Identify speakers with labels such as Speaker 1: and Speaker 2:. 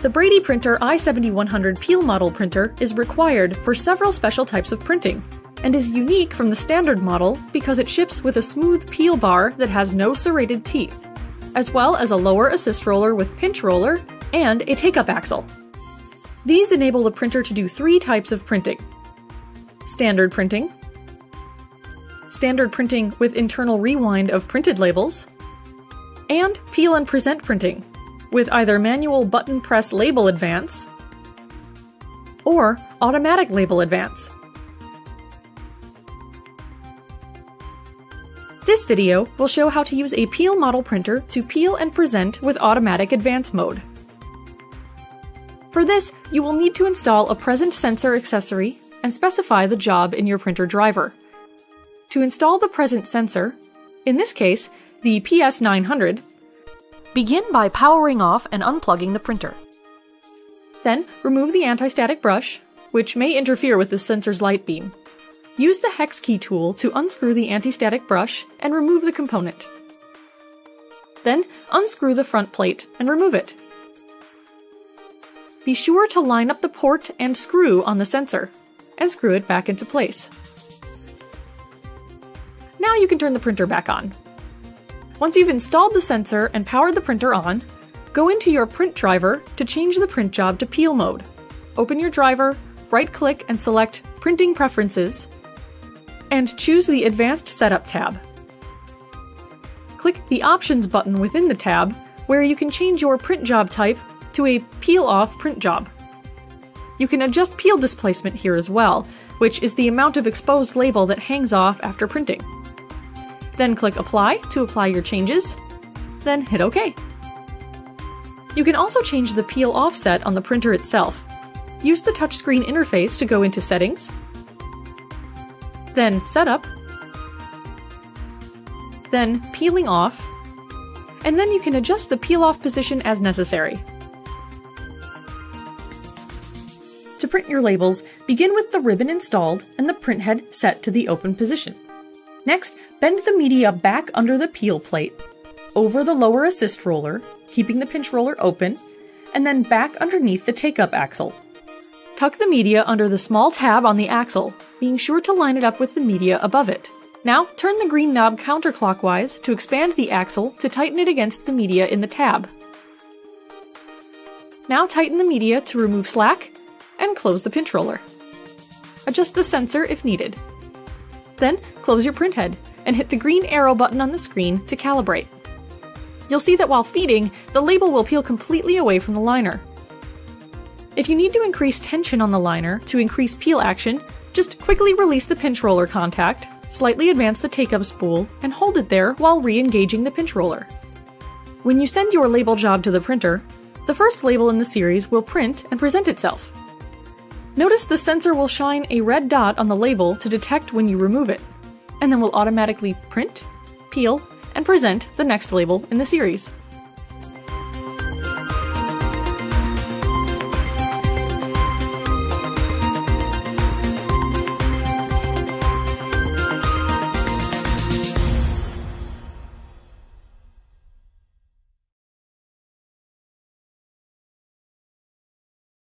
Speaker 1: The Brady Printer i7100 peel model printer is required for several special types of printing, and is unique from the standard model because it ships with a smooth peel bar that has no serrated teeth, as well as a lower assist roller with pinch roller and a take-up axle. These enable the printer to do three types of printing. Standard printing, standard printing with internal rewind of printed labels, and peel and present printing, with either manual button press label advance or automatic label advance. This video will show how to use a peel model printer to peel and present with automatic advance mode. For this, you will need to install a present sensor accessory and specify the job in your printer driver. To install the present sensor, in this case, the PS900, begin by powering off and unplugging the printer. Then, remove the anti-static brush, which may interfere with the sensor's light beam. Use the hex key tool to unscrew the anti-static brush and remove the component. Then, unscrew the front plate and remove it. Be sure to line up the port and screw on the sensor, and screw it back into place. Now you can turn the printer back on. Once you've installed the sensor and powered the printer on, go into your print driver to change the print job to peel mode. Open your driver, right click and select Printing Preferences, and choose the Advanced Setup tab. Click the Options button within the tab, where you can change your print job type to a peel off print job. You can adjust peel displacement here as well, which is the amount of exposed label that hangs off after printing. Then click Apply to apply your changes, then hit OK. You can also change the peel offset on the printer itself. Use the touchscreen interface to go into Settings, then Setup, then Peeling Off, and then you can adjust the peel off position as necessary. To print your labels, begin with the ribbon installed and the print head set to the open position. Next, bend the media back under the peel plate, over the lower assist roller, keeping the pinch roller open, and then back underneath the take-up axle. Tuck the media under the small tab on the axle, being sure to line it up with the media above it. Now, turn the green knob counterclockwise to expand the axle to tighten it against the media in the tab. Now tighten the media to remove slack and close the pinch roller. Adjust the sensor if needed. Then close your printhead and hit the green arrow button on the screen to calibrate. You'll see that while feeding, the label will peel completely away from the liner. If you need to increase tension on the liner to increase peel action, just quickly release the pinch roller contact, slightly advance the take-up spool, and hold it there while re-engaging the pinch roller. When you send your label job to the printer, the first label in the series will print and present itself. Notice the sensor will shine a red dot on the label to detect when you remove it, and then will automatically print, peel, and present the next label in the series.